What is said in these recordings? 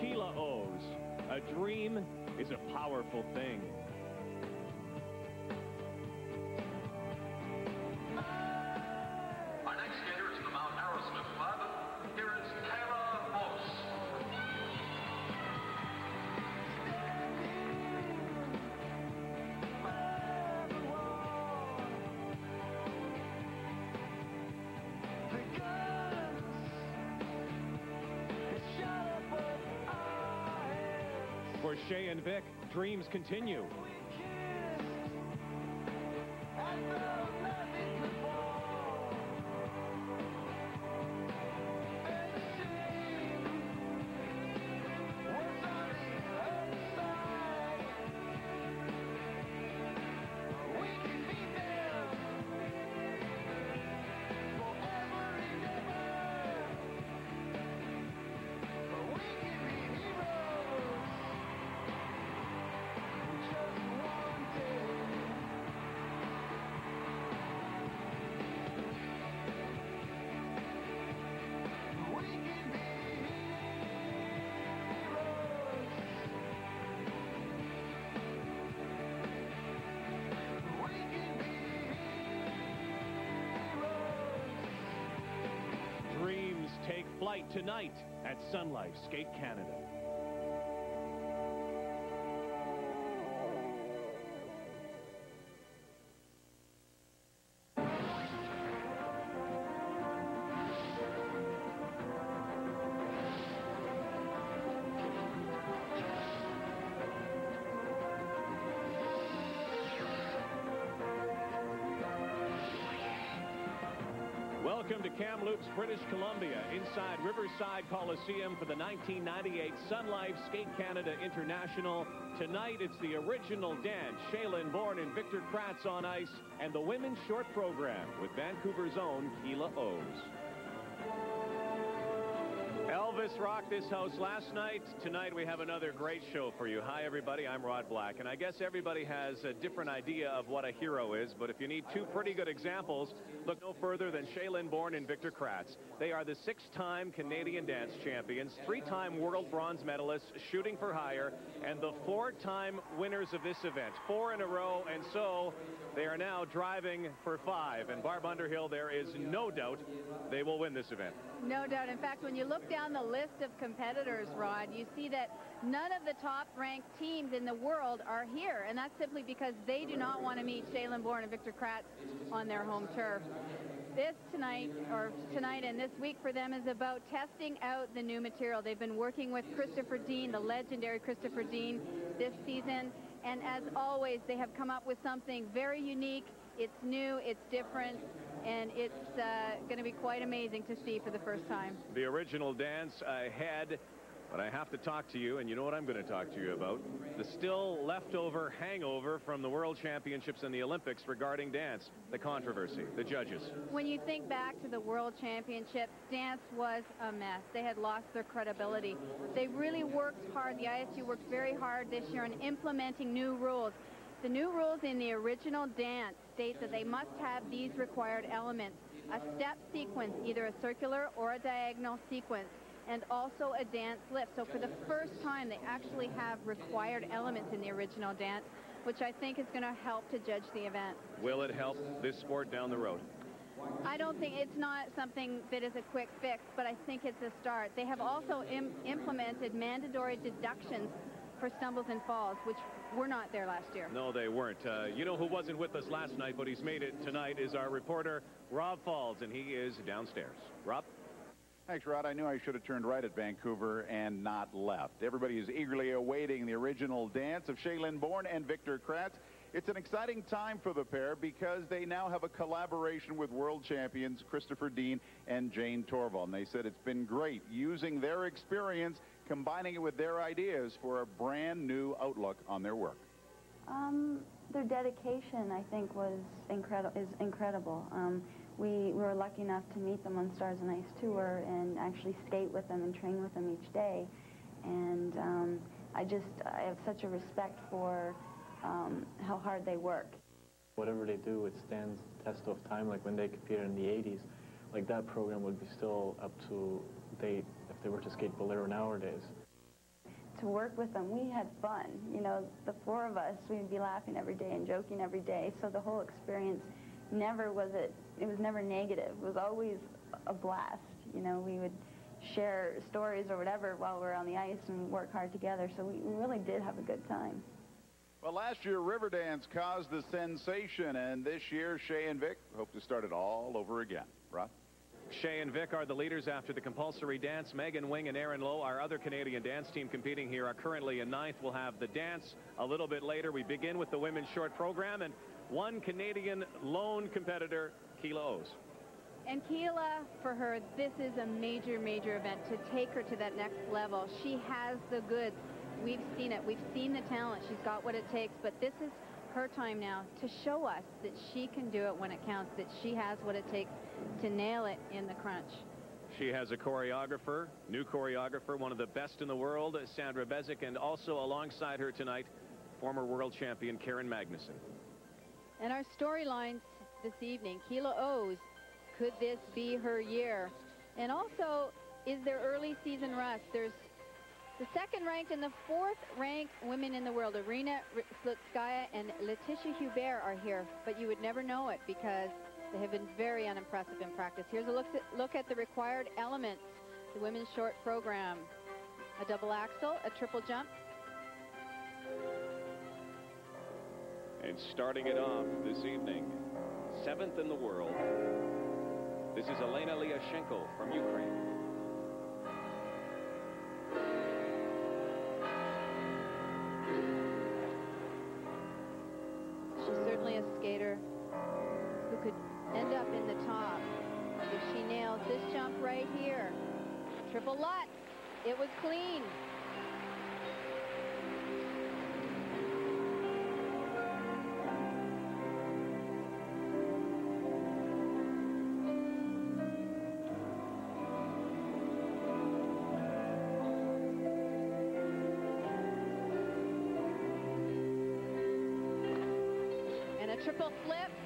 Keyla Ohs. A dream is a powerful thing. Shae and Vic, dreams continue. Tonight at Sun Life Skate Canada. Welcome to Kamloops, British Columbia, inside Riverside Coliseum for the 1998 Sun Life Skate Canada International. Tonight, it's the original dance, Shae-Lynn Bourne and Victor Kraatz on ice, and the women's short program with Vancouver's own Keyla Ohs. Rocked this house last night. Tonight we have another great show for you. Hi, everybody. I'm Rod Black, and I guess everybody has a different idea of what a hero is, but if you need two pretty good examples, look no further than Shae-Lynn Bourne and Victor Kraatz. They are the six-time Canadian dance champions, three-time world bronze medalists, shooting for hire, and the four-time winners of this event. Four in a row, and so they are now driving for five. And Barb Underhill, there is no doubt they will win this event. No doubt. In fact, when you look down the list of competitors, Rod, you see that none of the top-ranked teams in the world are here, and that's simply because they do not want to meet Shae-Lynn Bourne and Victor Kraatz on their home turf. This tonight, or tonight and this week for them is about testing out the new material. They've been working with Christopher Dean, the legendary Christopher Dean, this season, and as always, they have come up with something very unique. It's new, it's different, and it's uh, going to be quite amazing to see for the first time. The original dance ahead, but I have to talk to you, and you know what I'm going to talk to you about? The still leftover hangover from the World Championships and the Olympics regarding dance, the controversy, the judges. When you think back to the World Championships, dance was a mess. They had lost their credibility. They really worked hard. The ISU worked very hard this year on implementing new rules. The new rules in the original dance state that they must have these required elements. A step sequence, either a circular or a diagonal sequence, and also a dance lift. So for the first time, they actually have required elements in the original dance, which I think is going to help to judge the event. Will it help this sport down the road? I don't think it's not something that is a quick fix, but I think it's a start. They have also Im implemented mandatory deductions for stumbles and falls, which were not there last year. No, they weren't. Uh, you know who wasn't with us last night, but he's made it tonight is our reporter, Rob Faulds, and he is downstairs. Rob? Thanks, Rod. I knew I should have turned right at Vancouver and not left. Everybody is eagerly awaiting the original dance of Shae-Lynn Bourne and Victor Kraatz. It's an exciting time for the pair because they now have a collaboration with world champions Christopher Dean and Jayne Torvill. And they said it's been great using their experience, combining it with their ideas for a brand new outlook on their work. Um, their dedication, I think, was incredible. Is incredible. Um, we, we were lucky enough to meet them on Stars and Ice tour and actually skate with them and train with them each day. And um, I just I have such a respect for um, how hard they work. Whatever they do, it stands the test of time. Like when they competed in the 80s, like that program would be still up to date if they were to skate Bolero nowadays. to work with them, we had fun. You know, the four of us, we'd be laughing every day and joking every day. So the whole experience never was it, it was never negative. It was always a blast. You know, we would share stories or whatever while we're on the ice and work hard together. So we, we really did have a good time. Well, last year Riverdance caused the sensation, and this year Shae and Vic hope to start it all over again. Rod? Shae and Vic are the leaders after the compulsory dance. Megan Wing and Aaron Lowe, our other Canadian dance team competing here, are currently in ninth. We'll have the dance a little bit later. We begin with the women's short program, and one Canadian lone competitor, Keyla Ohs. And Keyla, for her, this is a major, major event to take her to that next level. She has the goods. We've seen it. We've seen the talent. She's got what it takes. But this is her time now to show us that she can do it when it counts, that she has what it takes to nail it in the crunch. She has a choreographer, new choreographer, one of the best in the world, Sandra Bezic, and also alongside her tonight, former world champion Karen Magnussen. And our storylines this evening, Keyla Ohs, could this be her year? And also, is there early season rust? There's the second ranked and the fourth ranked women in the world, Irina Slutskaya and Laetitia Hubert are here, but you would never know it because they have been very unimpressive in practice. Here's a look at, look at the required elements, the women's short program. A double axel, a triple jump. And starting it off this evening, seventh in the world, this is Elena Liashenko from Ukraine. She's certainly a skater who could end up in the top if she nails this jump right here. Triple Lutz. It was clean. Triple flip.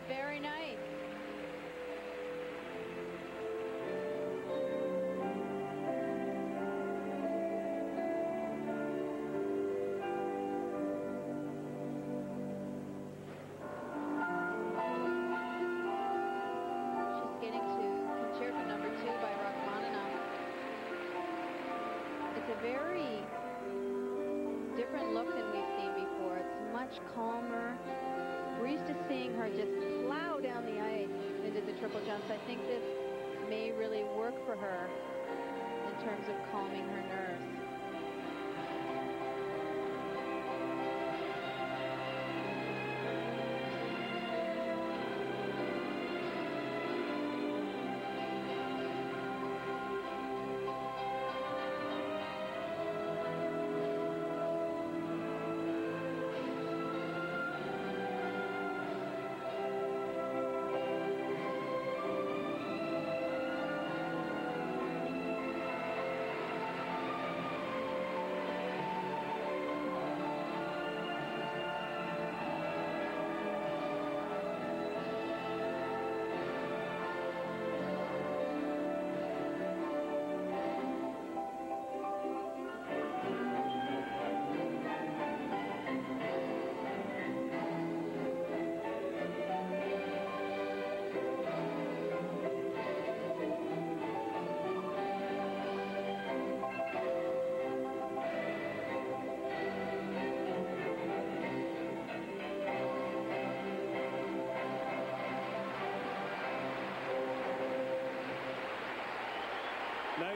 Used to seeing her just plow down the ice into the triple jumps. I think this may really work for her in terms of calming her nerves.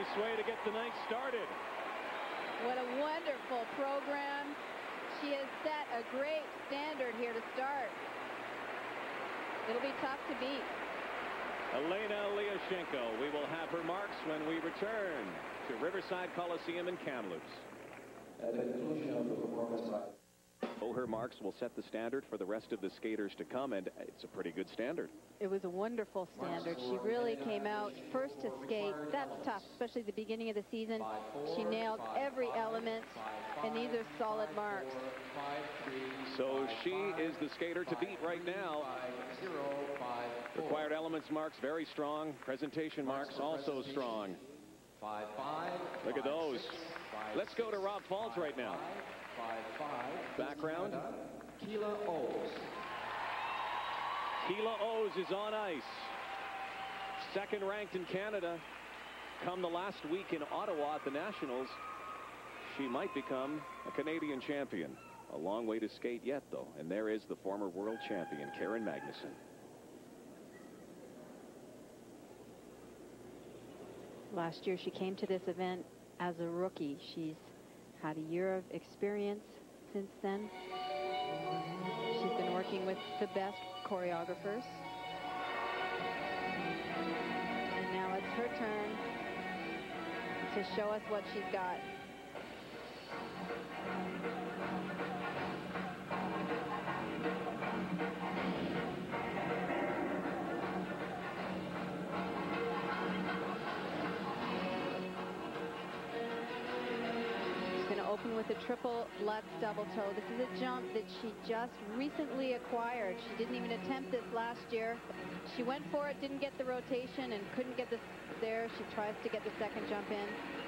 Nice way to get the night started. What a wonderful program. She has set a great standard here to start. It'll be tough to beat. Elena Liashenko. We will have her marks when we return to Riverside Coliseum in Kamloops. At the conclusion of the performance Her marks will set the standard for the rest of the skaters to come, and it's a pretty good standard. It was a wonderful standard. She really came out first to skate. That's tough, especially the beginning of the season. She nailed every element, and these are solid marks. So she is the skater to beat right now. Required elements marks very strong. Presentation marks also strong. Look at those. Let's go to Rob Faulds right now. Background. Keyla Ohs. Keyla Ohs is on ice. Second ranked in Canada. Come the last week in Ottawa at the Nationals, she might become a Canadian champion. A long way to skate yet, though. And there is the former world champion, Karen Magnussen. Last year she came to this event as a rookie. She's had a year of experience since then. She's been working with the best choreographers. And now it's her turn to show us what she's got. With a triple Lutz double toe. This is a jump that she just recently acquired. She didn't even attempt this last year. She went for it, didn't get the rotation, and couldn't get this there. She tries to get the second jump in.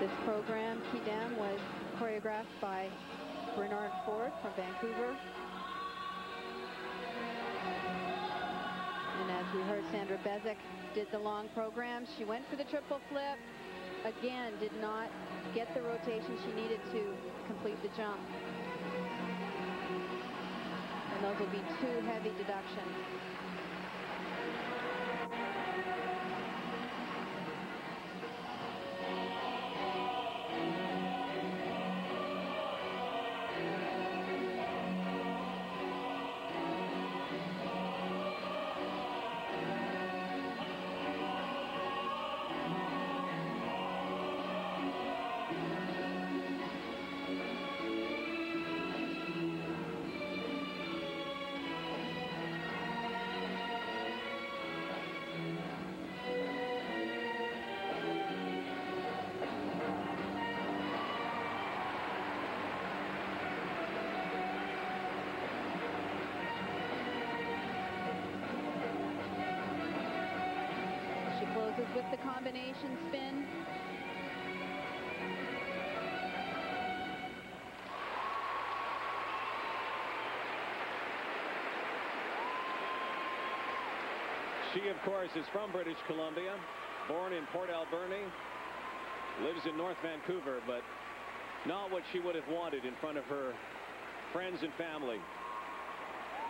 This program, Quidam, was choreographed by Bernard Ford from Vancouver. And as we heard, Sandra Bezic did the long program. She went for the triple flip. Again, did not get the rotation she needed to complete the jump. And those will be two heavy deductions. With the combination spin. She, of course, is from British Columbia, born in Port Alberni, lives in North Vancouver, but not what she would have wanted in front of her friends and family.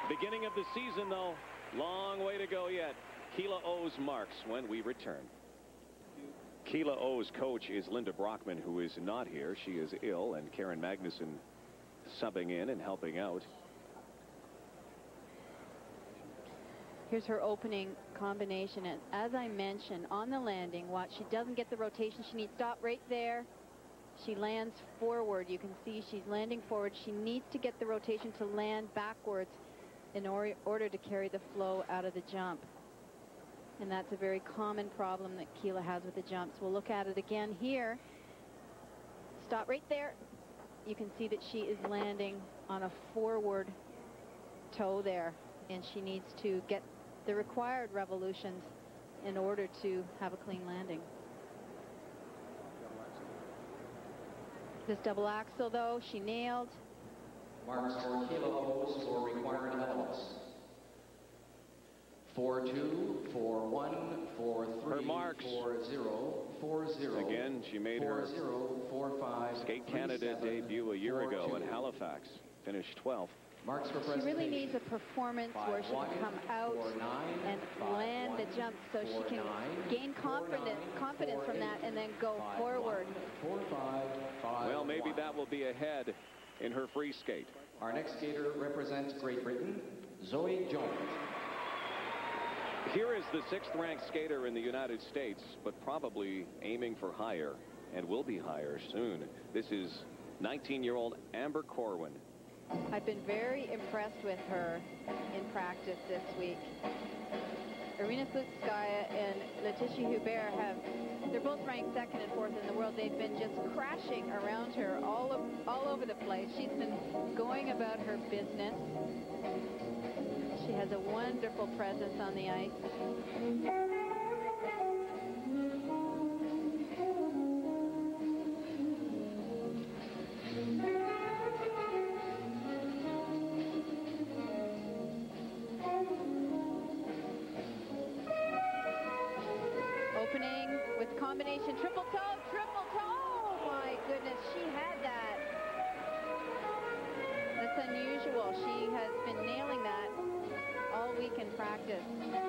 Beginning of the season, though, long way to go yet. Keyla Ohs marks when we return. Keyla Ohs coach is Linda Brockman, who is not here. She is ill, and Karen Magnussen subbing in and helping out. Here's her opening combination. And as I mentioned, on the landing, watch, she doesn't get the rotation she needs. To stop right there. She lands forward. You can see she's landing forward. She needs to get the rotation to land backwards in or order to carry the flow out of the jump. And that's a very common problem that Keyla has with the jumps. We'll look at it again here. Stop right there. You can see that she is landing on a forward toe there. And she needs to get the required revolutions in order to have a clean landing. This double axel, though, she nailed. Marks for kilos for required elements. Four two, four one, four three, her marks. four zero, four zero. Again, she made four her zero, four five, Skate three, Canada seven, debut a year four, ago two. in Halifax. Finished 12th. Marks for She really presentation. needs a performance Five where she one, can come out four nine, and five land the one, jump so she four can nine, gain four confidence, nine, confidence four from that eight, and then go five forward. one, four five, five Well, maybe one. that will be ahead in her free skate. Our next skater represents Great Britain, Zoe Jones. Here is the sixth-ranked skater in the United States, but probably aiming for higher, and will be higher soon. This is 19-year-old Amber Corwin. I've been very impressed with her in practice this week. Irina Slutskaya and Laetitia Hubert have, they're both ranked second and fourth in the world. They've been just crashing around her all, of, all over the place. She's been going about her business. She has a wonderful presence on the ice. Opening with combination triple toe, triple toe. Oh my goodness, she had that. That's unusual. She has been nailing that in practice.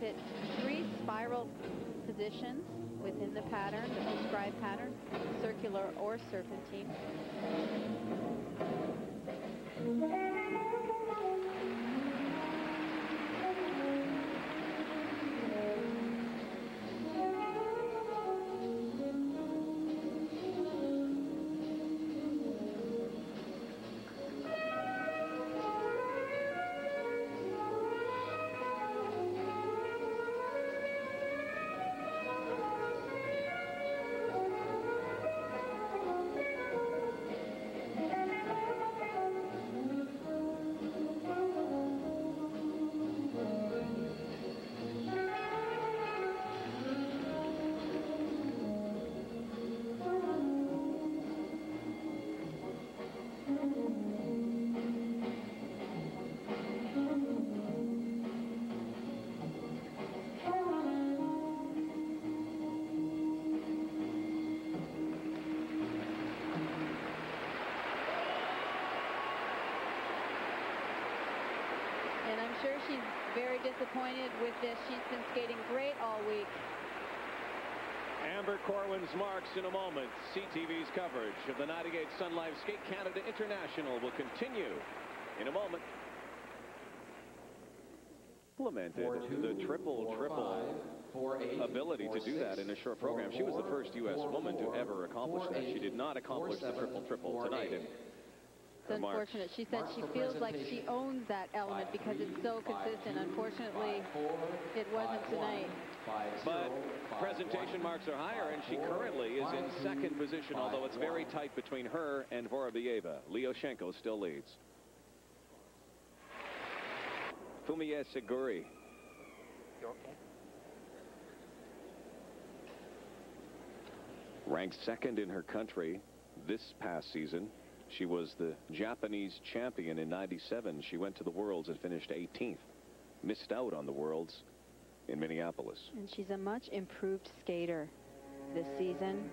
Hit three spiral positions within the pattern, the prescribed pattern, circular or serpentine. Sure she's very disappointed with this. She's been skating great all week. Amber Corwin's marks in a moment. CTV's coverage of the 98 Sun Life Skate Canada International will continue in a moment. Implemented Four, two, the triple, four, triple five, four, eight, ability four, to do that in a short four, program. She was the first U.S. four, woman to ever accomplish four, that. She did not accomplish four, the triple seven, triple four, tonight. eight. And It's her marks- unfortunate. She said Marks she feels like she owns that element Five, because it's so consistent. two, Unfortunately, four, it wasn't five, one, tonight. five, But zero, five, presentation one, marks are higher, and she four, currently is in five, second two, position, although it's very one. tight between her and Vorobyeva. Liashenko still leads. Fumie Suguri. Ranked second in her country this past season. She was the Japanese champion in 97. She went to the Worlds and finished 18th. Missed out on the Worlds in Minneapolis. And she's a much improved skater this season.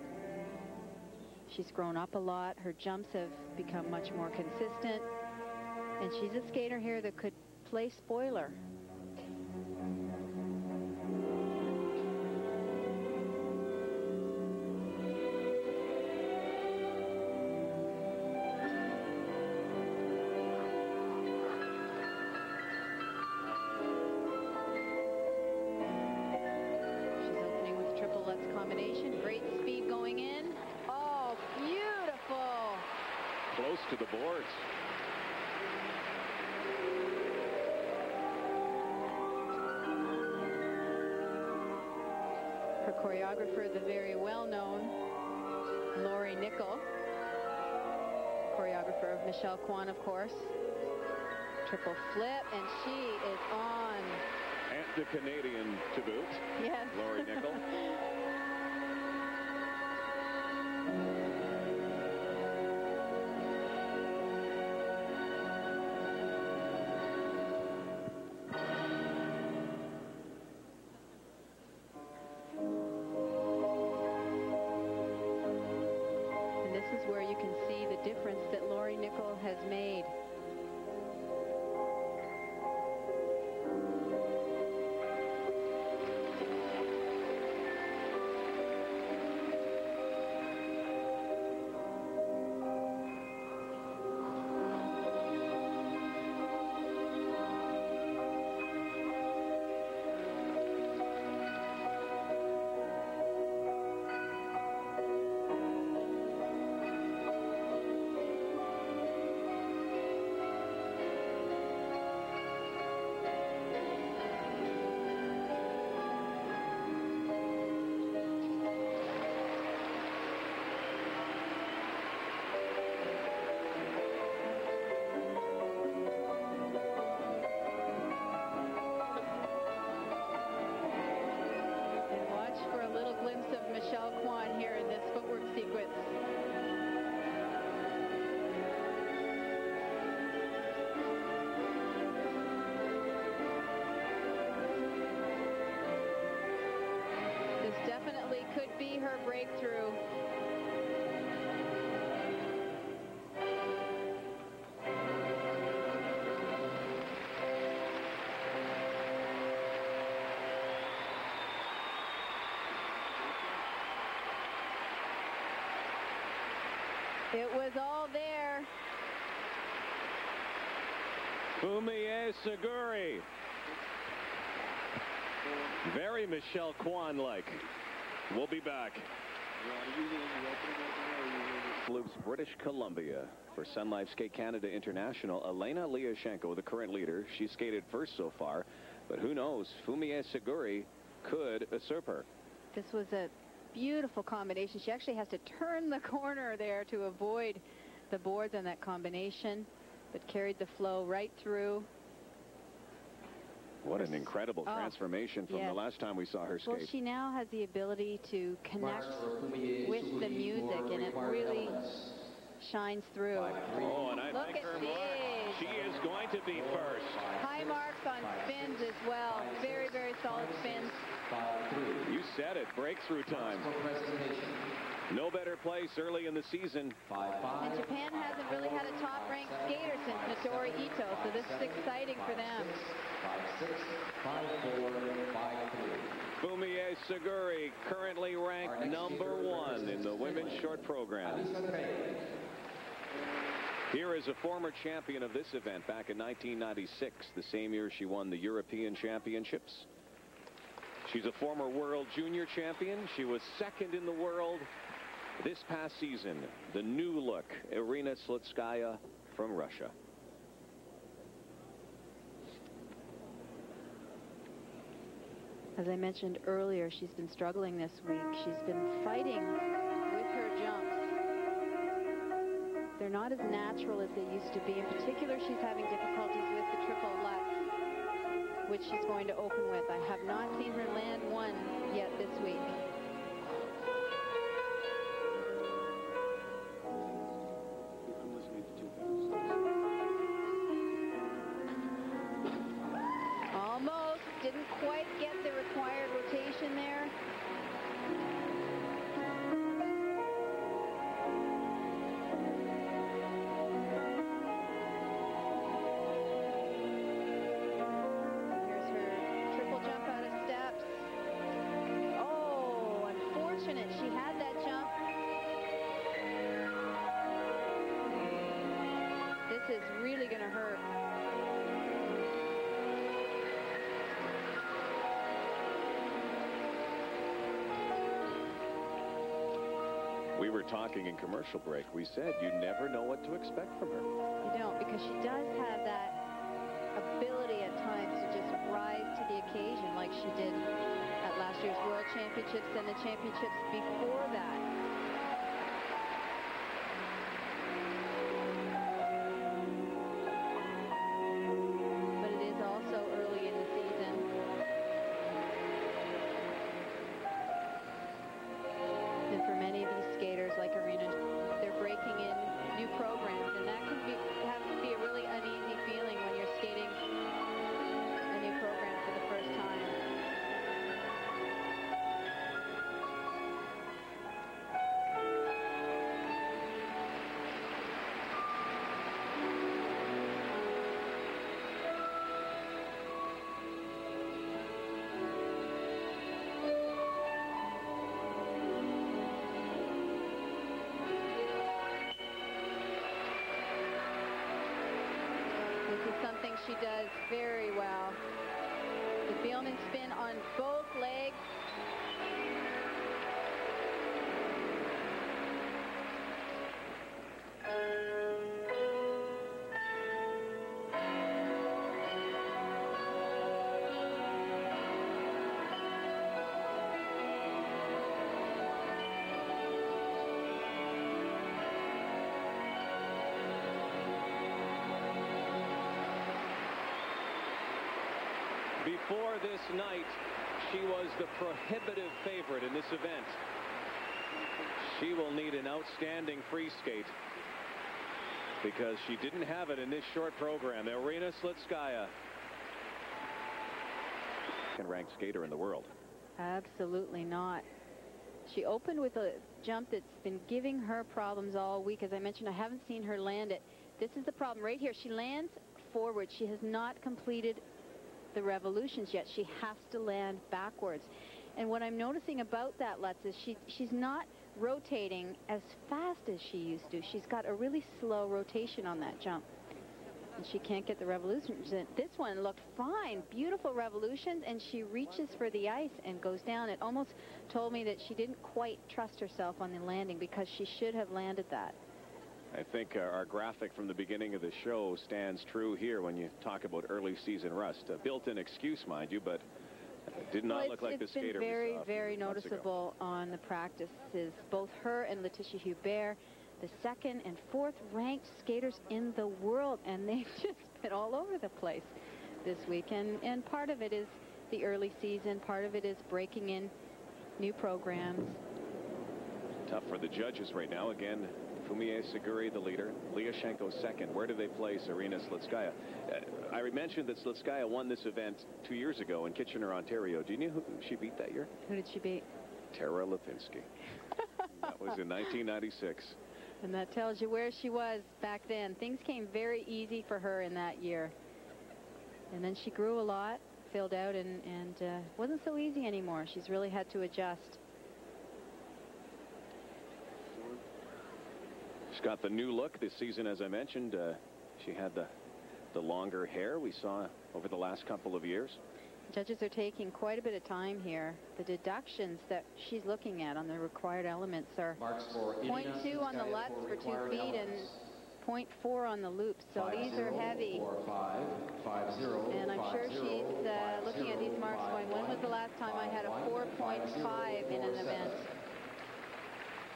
She's grown up a lot. Her jumps have become much more consistent. And she's a skater here that could play spoiler. Michelle Kwan, of course. triple flip, and she is on. And the Canadian to boot. Yes. Lori Nichol. It was all there. Fumie Suguri. Very Michelle Kwan-like. We'll be back. Loops, British Columbia. For Sun Life Skate Canada International, Elena Liashenko, the current leader. She skated first so far, but who knows? Fumie Suguri could usurp her. This was a beautiful combination. She actually has to turn the corner there to avoid the boards on that combination, but carried the flow right through. What an incredible Oh, transformation from yes. the last time we saw her skate. Well, she now has the ability to connect Marks for Fumie with the music, and it really shines through. Oh, and I Look think at her mark. this. She is going to be first. High marks on spins as well. Very, very solid spins. Five, three. You said it. Breakthrough time. No better place early in the season. Five, five. And Japan hasn't really had a top-ranked skater since Midori Ito, so this is exciting for them. Five, six. Five, four. Five, three. Fumie Suguri, currently ranked number one in the women's short program. Here is a former champion of this event back in 1996, the same year she won the European Championships. She's a former world junior champion. She was second in the world this past season. The new look, Irina Slutskaya from Russia. As I mentioned earlier, she's been struggling this week. She's been fighting with her jumps. They're not as natural as they used to be. In particular, she's having difficulties with the triple lutz, which she's going to open with. I have not seen her land one yet this week. Commercial break. We said you never know what to expect from her. You don't, because she does have that ability at times to just rise to the occasion like she did at last year's World Championships and the championships before that. This night, she was the prohibitive favorite in this event. She will need an outstanding free skate because she didn't have it in this short program. Irina Slutskaya, second-ranked skater in the world. Absolutely not. She opened with a jump that's been giving her problems all week. As I mentioned, I haven't seen her land it. This is the problem right here. She lands forward. She has not completed the revolutions yet. She has to land backwards. And what I'm noticing about that, Lutz, is she, she's not rotating as fast as she used to. She's got a really slow rotation on that jump. And she can't get the revolutions. This one looked fine. Beautiful revolutions, and she reaches for the ice and goes down. It almost told me that she didn't quite trust herself on the landing because she should have landed that. I think uh, our graphic from the beginning of the show stands true here when you talk about early season rust. A built-in excuse, mind you, but it did not well, look like the skater It's been very, uh, very noticeable on the practices. Both her and Laetitia Hubert, the second and fourth ranked skaters in the world, and they've just been all over the place this week. And, and part of it is the early season. Part of it is breaking in new programs. Tough for the judges right now. Again, Fumie Suguri, the leader. Liashenko second. Where do they place Irina Slutskaya? Uh, I mentioned that Slutskaya won this event two years ago in Kitchener, Ontario. Do you know who she beat that year? Who did she beat? Tara Lipinski. that was in 1996. And that tells you where she was back then. Things came very easy for her in that year. And then she grew a lot, filled out, and, and uh, wasn't so easy anymore. She's really had to adjust. Got the new look this season, as I mentioned. Uh, she had the, the longer hair we saw over the last couple of years. Judges are taking quite a bit of time here. The deductions that she's looking at on the required elements are 0.2 on the Lutz for two feet and 0.4 on the loops. So five these zero, are heavy. Four, five, five, zero, And I'm five, sure zero, she's uh, five, looking at these marks five, going, when was the last time I had a 4.5 in an zero, event?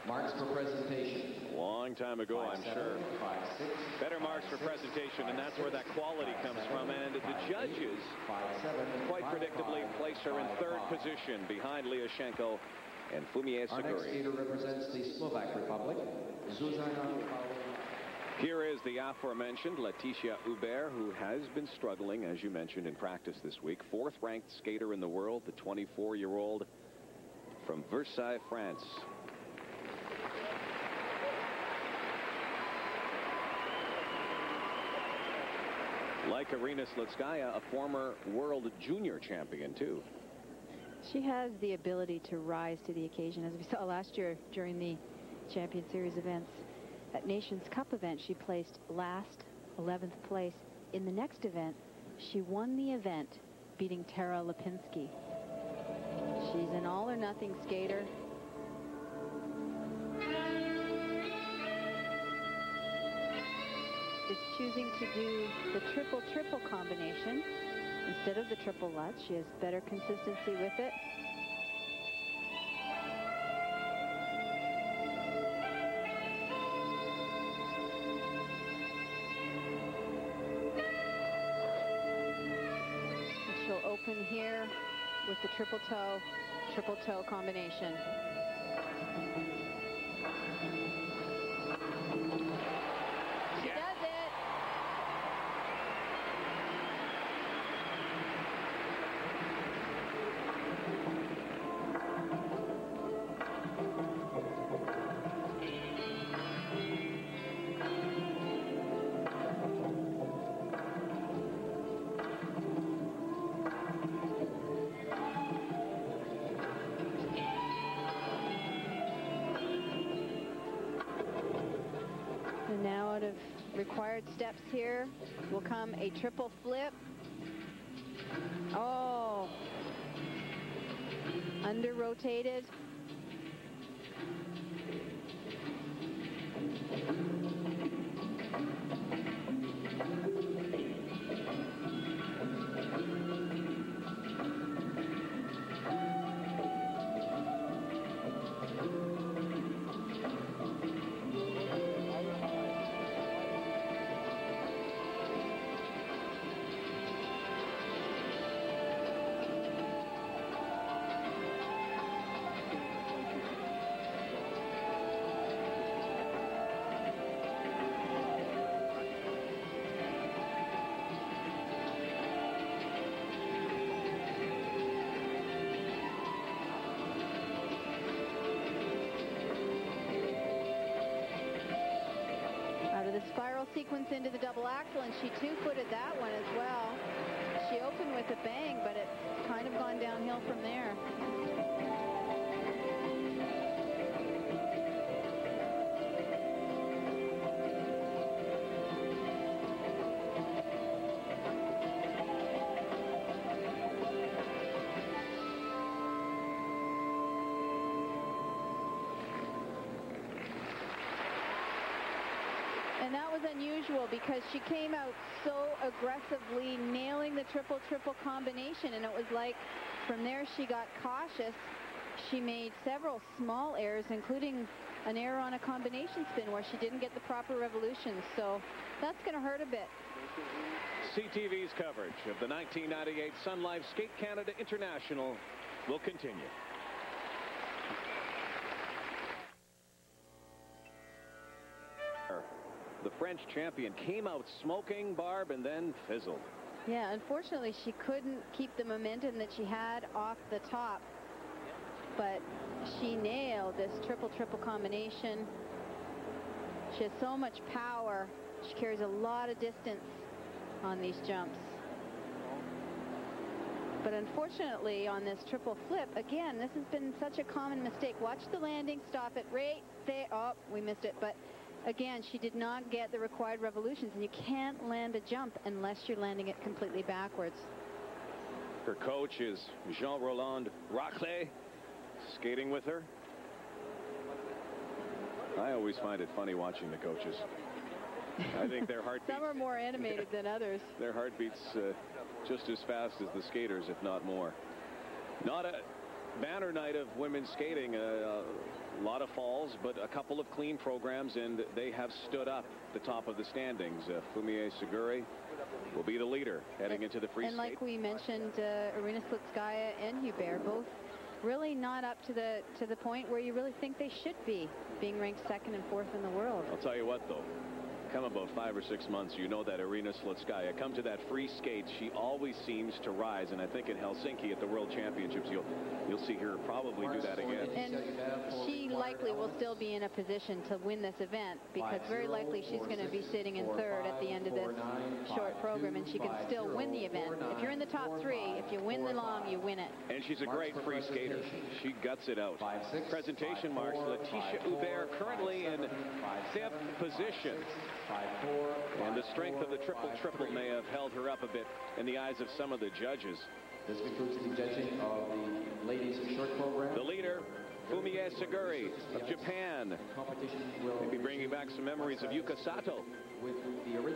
Marks for presentation. Long time ago, Five, I'm seven, sure. five, six, Better five, marks for six, presentation, and five, that's where that quality five, comes seven, from. And the five, judges five, seven, quite five, predictably five, place her in third five. position behind Liashenko and Fumie Our next skater represents the Slovak Republic, Zuzana Here is the aforementioned Laetitia Hubert, who has been struggling, as you mentioned, in practice this week. Fourth ranked skater in the world, the 24-year-old from Versailles, France. Like Irina Slutskaya, a former world junior champion, too. She has the ability to rise to the occasion, as we saw last year during the Champion Series events. At Nations Cup event, she placed last, 11th place. In the next event, she won the event, beating Tara Lipinski. She's an all-or-nothing skater. Is choosing to do the triple-triple combination instead of the triple Lutz. She has better consistency with it. And she'll open here with the triple toe, triple toe combination. Steps here will come a triple flip. Oh, under rotated. Sequence into the double axel, and she two-footed that one as well. She opened with a bang, but it's kind of gone downhill from there. Unusual because she came out so aggressively nailing the triple-triple combination and it was like from there she got cautious. She made several small errors including an error on a combination spin where she didn't get the proper revolutions so that's going to hurt a bit. CTV's coverage of the 1998 Sun Life Skate Canada International will continue. French champion came out smoking, Barb, and then fizzled. Yeah, unfortunately, she couldn't keep the momentum that she had off the top. But she nailed this triple-triple combination. She has so much power. She carries a lot of distance on these jumps. But unfortunately, on this triple flip, again, this has been such a common mistake. Watch the landing, stop it right there. Oh, we missed it. But again, she did not get the required revolutions, and you can't land a jump unless you're landing it completely backwards. Her coach is Jean-Roland Raclais, skating with her. I always find it funny watching the coaches. I think their heart Some are more animated than others. Their heart beats uh, just as fast as the skaters, if not more. Not a banner night of women's skating. Uh, a lot of falls, but a couple of clean programs, and they have stood up the top of the standings. Uh, Fumie Suguri will be the leader heading and, into the free And skate. like we mentioned, uh, Irina Slutskaya and Hubert both really not up to the to the point where you really think they should be, being ranked second and fourth in the world. I'll tell you what, though come about five or six months, you know that Irina Slutskaya. Come to that free skate, she always seems to rise, and I think in Helsinki at the World Championships, you'll you'll see her probably do that again. And she likely will still be in a position to win this event because very likely she's going to be sitting in third at the end of this short program, and she can still win the event. If you're in the top three, if you win the long, you win it. And she's a great free skater. She guts it out. Presentation marks Laetitia Hubert currently in fifth position. And the strength of the triple-triple may have held her up a bit in the eyes of some of the judges. This concludes the judging of the ladies short program. The leader, Fumie Suguri of Japan. Maybe bringing back some memories of uh, Yuka Sato.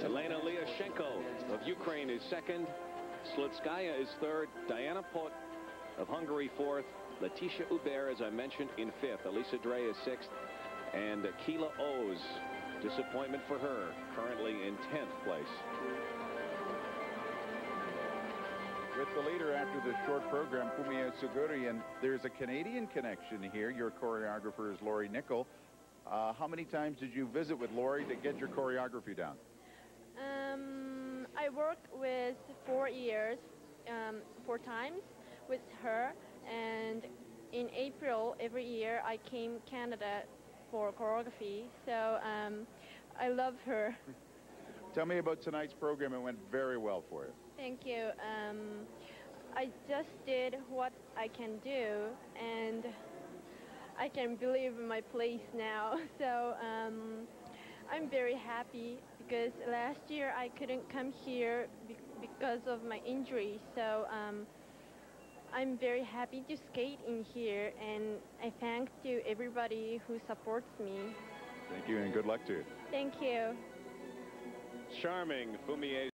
Elena Liashenko of Ukraine is second. Slutskaya is third. Diana Poth of Hungary fourth. Laetitia Hubert, as I mentioned, in fifth. Elisa Dre is sixth. And Keyla Ohs Disappointment for her, currently in 10th place. With the leader after the short program, Fumie Suguri, and there's a Canadian connection here. Your choreographer is Lori Nichol. Uh, how many times did you visit with Lori to get your choreography down? Um, I worked with four years, um, four times with her, and in April every year I came Canada for choreography. So um, I love her. Tell me about tonight's program. It went very well for you. Thank you. Um, I just did what I can do, and I can believe in my place now. So um, I'm very happy because last year I couldn't come here be- because of my injury. So um, I'm very happy to skate in here, and I thank to everybody who supports me. Thank you and good luck to you. Thank you. Charming Fumie